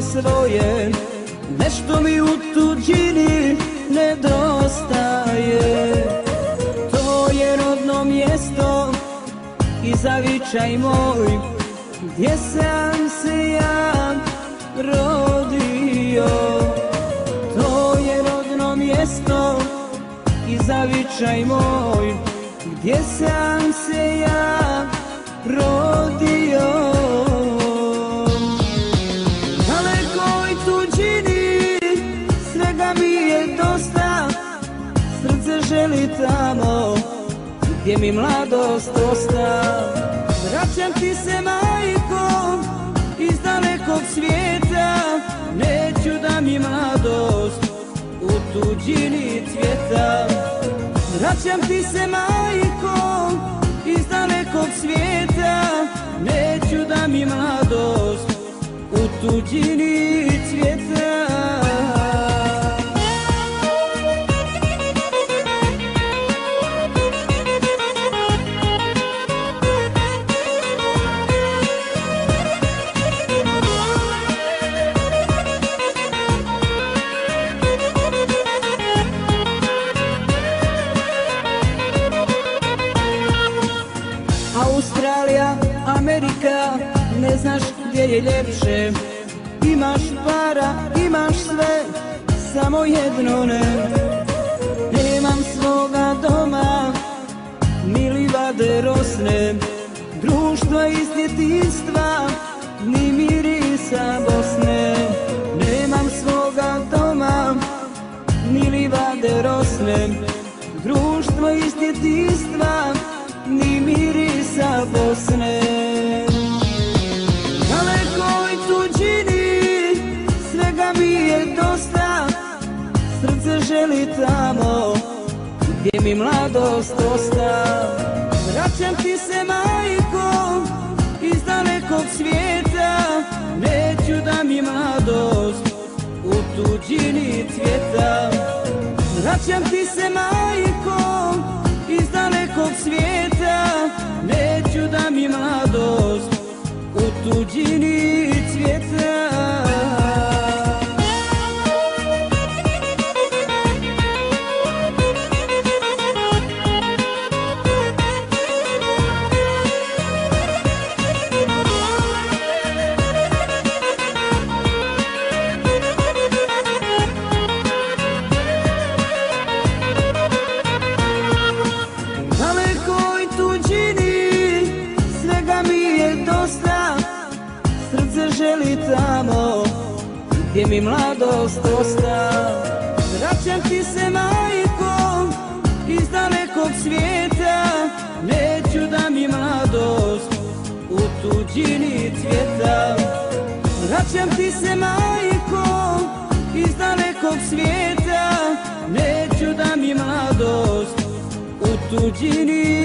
svoje Nešto mi u tuđini nedostaje. To je rodno mjesto i zavičaj moj Gdje sam se ja rodio. To je rodno mjesto i zavičaj moj Gdje sam se ja rodio želi tamo gdje mi mladost osta Vraćam ti se majko iz dalekog svijeta. Neću da mi mladost u tuđini cvjeta. Vraćam ti se majko iz dalekog svijeta. Neću da mi mladost u tuđini Australija, Amerika, ne znaš gdje je ljepše. Imaš para, imaš sve, samo jedno ne. Nemam svoga doma, ni livade rosne. Društva iz djetinstva, ni mirisa Bosne. Nemam svoga doma, ni livade rosne. Društvo iz djetinstva, Bosne Dalekoj tuđini svega mi je dosta. Srce želi tamo gdje mi mladost osta Vraćam ti se majko iz dalekog svijeta. Neću da mi mladost u tuđini cvjeta. Vraćam ti se majko Želi tamo gdje mi mladost osta? Vraćam ti se majko iz dalekog svijeta. Neću da mi mladost u tuđini cvjeta. Vraćam ti se majko iz dalekog svijeta. Neću da mi mladost u tuđini